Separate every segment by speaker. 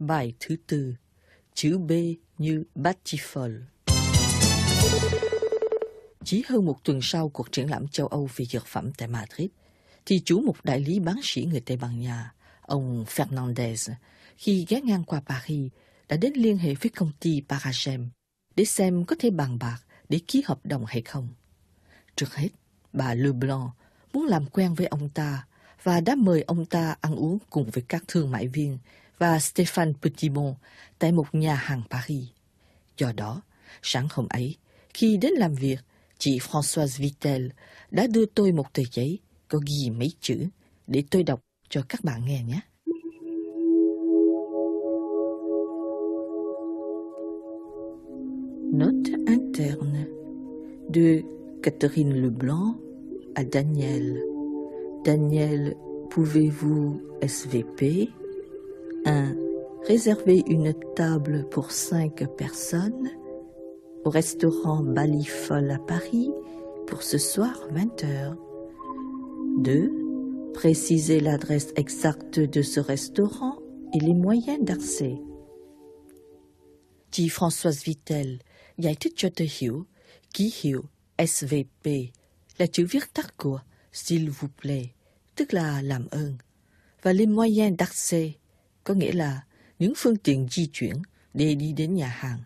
Speaker 1: Bài thứ tư, chữ B như Batifol. Chỉ hơn một tuần sau cuộc triển lãm châu Âu về dược phẩm tại Madrid, thì chủ một đại lý bán sĩ người Tây Ban Nha, ông Fernandez, khi ghé ngang qua Paris, đã đến liên hệ với công ty Paragem để xem có thể bàn bạc để ký hợp đồng hay không. Trước hết, bà Leblanc muốn làm quen với ông ta và đã mời ông ta ăn uống cùng với các thương mại viên và Stéphane Petitbon tại một nhà hàng Paris. Do đó, sáng hôm ấy, khi đến làm việc, chị Françoise Vittel đã đưa tôi một tờ giấy có ghi mấy chữ để tôi đọc cho các bạn nghe nhé. Note interne de Catherine Leblanc à Daniel. Daniel, pouvez-vous SVP 1. Réserver une table pour 5 personnes au restaurant Balifol à Paris pour ce soir 20h. 2. Préciser l'adresse exacte de ce restaurant et les moyens d'accès. Dit Françoise Vittel, giải thích SVP là chữ s'il vous plaît, tức là làm ơn, và les moyens d'accès, có nghĩa là những phương tiện di chuyển để đi đến nhà hàng.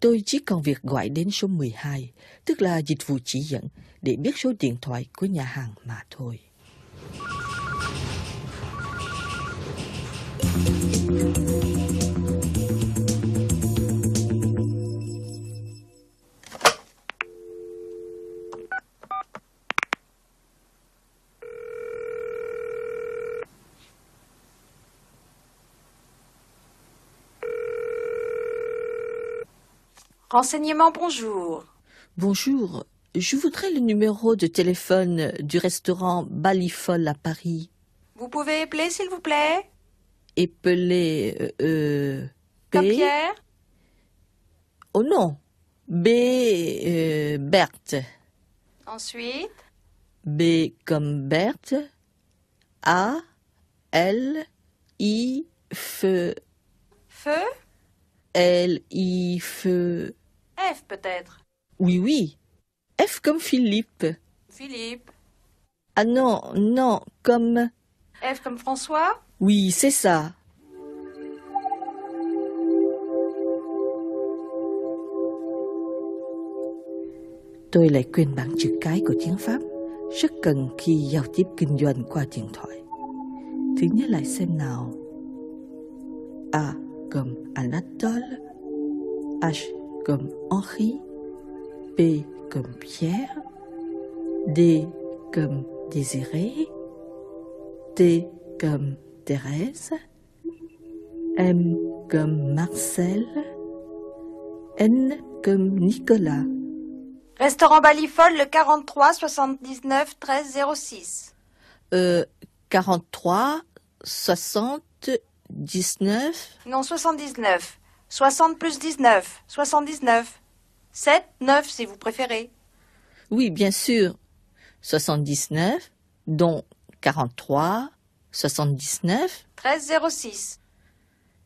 Speaker 1: Tôi chỉ còn việc gọi đến số 12, tức là dịch vụ chỉ dẫn, để biết số điện thoại của nhà hàng mà thôi.
Speaker 2: Renseignement, bonjour.
Speaker 1: Bonjour, je voudrais le numéro de téléphone du restaurant Balifol à Paris.
Speaker 2: Vous pouvez épeler, s'il vous plaît?
Speaker 1: Épeler euh, euh,
Speaker 2: Comme
Speaker 1: P.
Speaker 2: Pierre?
Speaker 1: Oh non, B euh, Berthe.
Speaker 2: Ensuite,
Speaker 1: B comme Berthe. A L I F
Speaker 2: feu?
Speaker 1: L I F.
Speaker 2: F peut-être.
Speaker 1: Oui oui. F comme Philippe.
Speaker 2: Philippe.
Speaker 1: Ah non non comme.
Speaker 2: F comme François
Speaker 1: Oui c'est ça. Tôi lại quên bảng chữ cái của tiếng Pháp, rất cần khi giao tiếp kinh doanh qua điện thoại. Thử nhớ lại xem nào. A comme Anatole, H comme Henri, P comme Pierre, D comme Désiré, T comme Thérèse, M comme Marcel, N comme Nicolas.
Speaker 2: Restaurant Balifol, le 43 79 13 06.
Speaker 1: Euh, 43, 60, 19.
Speaker 2: Non, 79. 60 plus 19. 79. 7, 9 si vous préférez.
Speaker 1: Oui, bien sûr. 79, dont 43, 79,
Speaker 2: 13 06.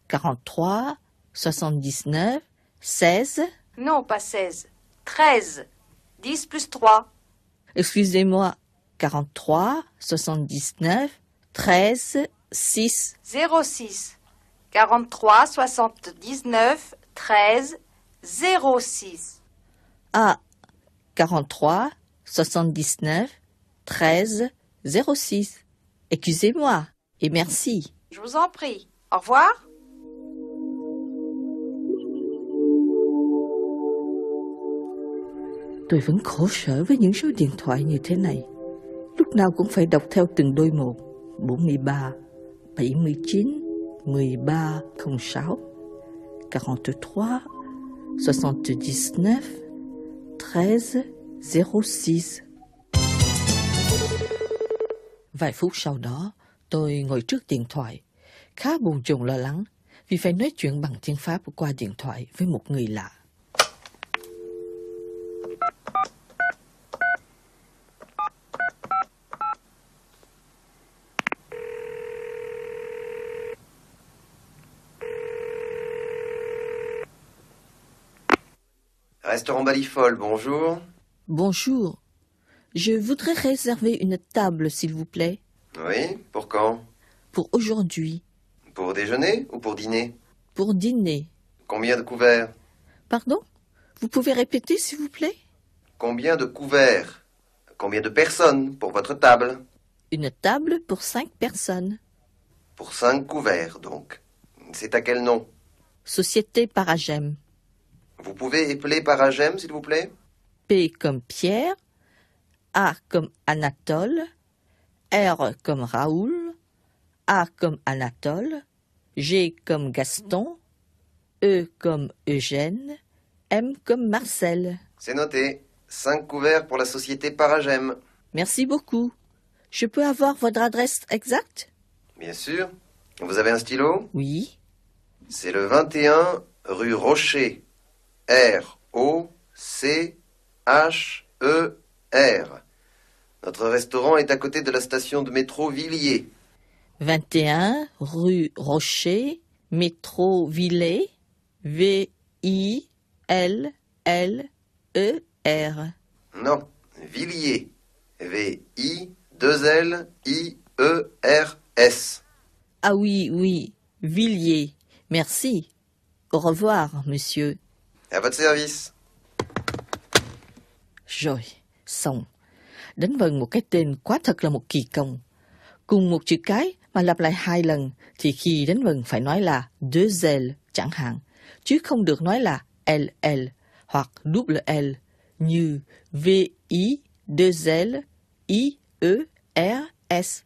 Speaker 1: 43, 79, 16.
Speaker 2: Non, pas 16. 13. 10 plus 3.
Speaker 1: Excusez-moi, 43, 79, 13, 6.
Speaker 2: 06. 43 79 13 06.
Speaker 1: Ah, 43, 79, 13, 06. Excusez-moi et merci.
Speaker 2: Je vous en prie. Au revoir.
Speaker 1: Tôi vẫn khổ sở với những số điện thoại như thế này. Lúc nào cũng phải đọc theo từng đôi một. 43, 79, 13, 06, 43, 79, 13, 06. Vài phút sau đó, tôi ngồi trước điện thoại, khá buồn chồn lo lắng vì phải nói chuyện bằng tiếng Pháp qua điện thoại với một người lạ.
Speaker 3: Restaurant Balifol, bonjour.
Speaker 1: Bonjour. Je voudrais réserver une table, s'il vous plaît,
Speaker 3: Oui, pour quand?
Speaker 1: Pour aujourd'hui,
Speaker 3: Pour déjeuner ou pour dîner?
Speaker 1: Pour dîner.
Speaker 3: Combien de couverts?
Speaker 1: Pardon? Vous pouvez répéter, s'il vous plaît?
Speaker 3: Combien de couverts? Combien de personnes pour votre table?
Speaker 1: Une table pour cinq personnes.
Speaker 3: Pour cinq couverts, donc. C'est à quel nom?
Speaker 1: Société Paragem.
Speaker 3: Vous pouvez épeler Paragem, s'il vous plaît
Speaker 1: P comme Pierre, A comme Anatole, R comme Raoul, A comme Anatole, G comme Gaston, E comme Eugène, M comme Marcel.
Speaker 3: C'est noté. Cinq couverts pour la société Paragem.
Speaker 1: Merci beaucoup. Je peux avoir votre adresse exacte?
Speaker 3: Bien sûr. Vous avez un stylo?
Speaker 1: Oui.
Speaker 3: C'est le 21 rue Rocher. R-O-C-H-E-R. Notre restaurant est à côté de la station de métro Villiers.
Speaker 1: 21 rue Rocher, métro Villet, V-I-L-L-E-R.
Speaker 3: Non, Villiers. V-I-2-L-I-E-R-S.
Speaker 1: Ah oui, oui, Villiers. Merci. Au revoir, monsieur.
Speaker 3: À votre service.
Speaker 1: Rồi, xong. Đánh vần một cái tên quá thật là một kỳ công. Cùng một chữ cái mà lặp lại hai lần thì khi đánh vần phải nói là deux L chẳng hạn, chứ không được nói là LL hoặc double L như V I 2 L I E R S